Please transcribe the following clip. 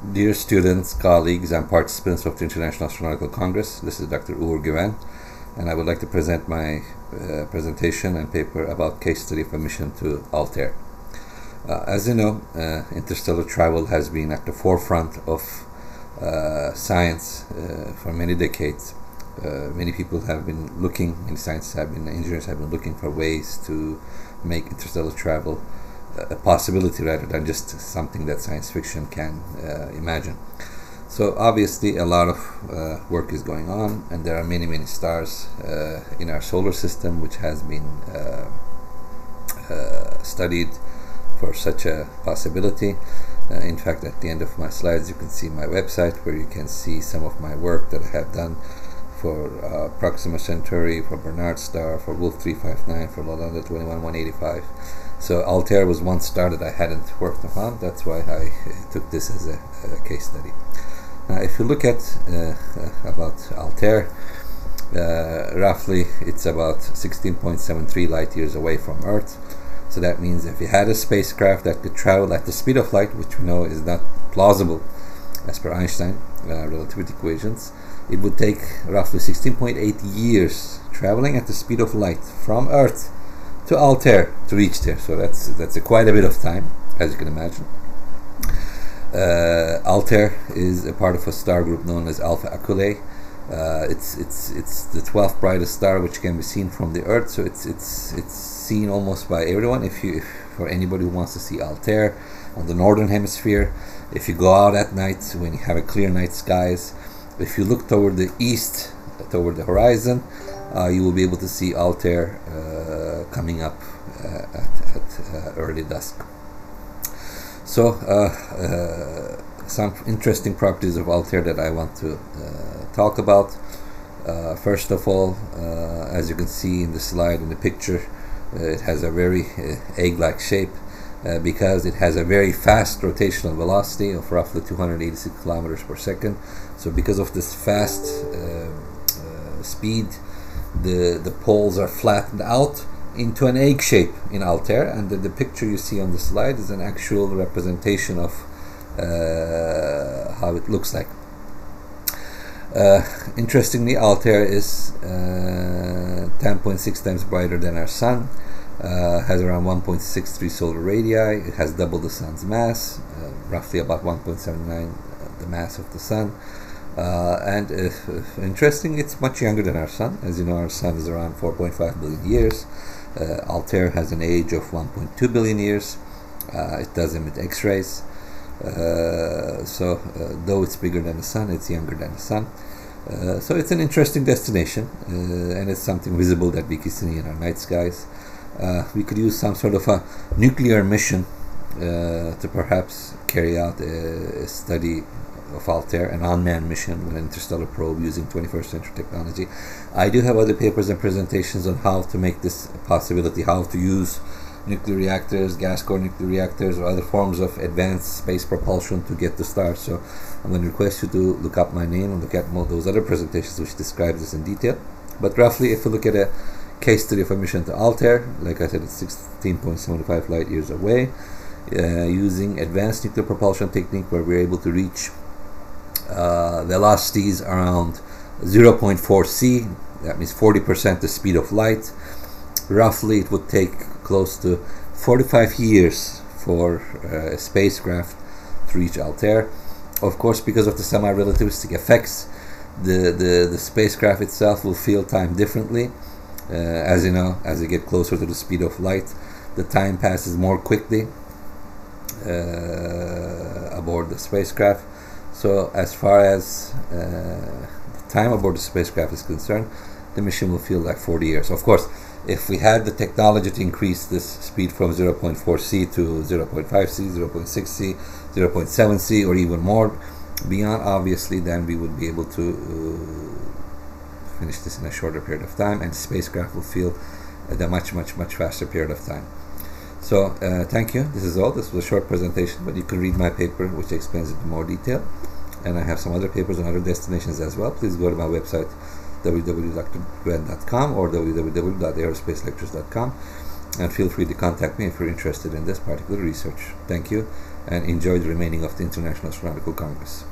Dear students, colleagues, and participants of the International Astronautical Congress, this is Dr. Uğur Güven, and I would like to present my uh, presentation and paper about case study of a mission to Altair. Uh, as you know, uh, interstellar travel has been at the forefront of uh, science uh, for many decades. Uh, many people have been looking, many scientists have been, engineers have been looking for ways to make interstellar travel a possibility rather than just something that science fiction can uh, imagine. So obviously, a lot of uh, work is going on, and there are many, many stars uh, in our solar system, which has been uh, uh, studied for such a possibility. Uh, in fact, at the end of my slides, you can see my website where you can see some of my work that I have done for Proxima Centauri, for Barnard Star, for Wolf 359, for Lalande 21185. So Altair was one star that I hadn't worked upon. That's why I took this as a, a case study. Now, if you look at uh, about Altair, uh, roughly it's about 16.73 light years away from Earth. So that means if you had a spacecraft that could travel at the speed of light, which we know is not plausible as per Einstein uh, relativity equations, it would take roughly 16.8 years traveling at the speed of light from Earth to Altair to reach there. So that's that's a quite a bit of time, as you can imagine. Uh, Altair is a part of a star group known as Alpha Aquilae. Uh, it's it's it's the 12th brightest star which can be seen from the Earth. So it's it's it's seen almost by everyone. If you if, for anybody who wants to see Altair on the northern hemisphere, if you go out at night when you have a clear night skies, if you look toward the east, toward the horizon, uh, you will be able to see Altair uh, coming up uh, at, at uh, early dusk. So, uh, some interesting properties of Altair that I want to talk about. first of all, as you can see in the slide in the picture, it has a very egg-like shape. Uh, because it has a very fast rotational velocity of roughly 286 kilometers per second. So, because of this fast uh, uh, speed, the the poles are flattened out into an egg shape in Altair, and the, the picture you see on the slide is an actual representation of uh, how it looks like. Uh, interestingly, Altair is 10.6 uh, times brighter than our Sun. Uh, has around 1.63 solar radii. It has double the Sun's mass, uh, roughly about 1.79 the mass of the Sun. Uh, and if, if interesting, it's much younger than our sun. As you know, our sun is around 4.5 billion years. Uh, Altair has an age of 1.2 billion years. Uh, it does emit X-rays. Uh, so, uh, though it's bigger than the sun, it's younger than the sun. Uh, so it's an interesting destination, and it's something visible that we can see in our night skies. we could use some sort of a nuclear mission to perhaps carry out a, a study of Altair, an unmanned mission with an interstellar probe using 21st century technology. I do have other papers and presentations on how to make this a possibility, how to use nuclear reactors, gas core nuclear reactors, or other forms of advanced space propulsion to get to stars. So I'm going to request you to look up my name and look at those other presentations which describe this in detail. But roughly, if you look at a case study of a mission to Altair, like I said, it's 16.75 light years away. Uh, using advanced nuclear propulsion technique where we're able to reach uh, velocities around 0.4 c. That means 40% the speed of light. Roughly it would take close to 45 years for uh, a spacecraft to reach Altair. Of course because of the semi-relativistic effects the, the, the spacecraft itself will feel time differently. Uh, as you know as you get closer to the speed of light the time passes more quickly uh, aboard the spacecraft so as far as uh, the time aboard the spacecraft is concerned, the mission will feel like 40 years. Of course, if we had the technology to increase this speed from 0.4 c to 0.5 c, 0.6 c, 0.7 c, or even more beyond, obviously, then we would be able to uh, finish this in a shorter period of time, and the spacecraft will feel at a much, much, much faster period of time. So uh, thank you. This is all. This was a short presentation, but you can read my paper, which explains it in more detail. And I have some other papers on other destinations as well. Please go to my website, www.drguven.com or www.aerospacelectures.com, and feel free to contact me if you're interested in this particular research. Thank you, and enjoy the remaining of the International Astronomical Congress.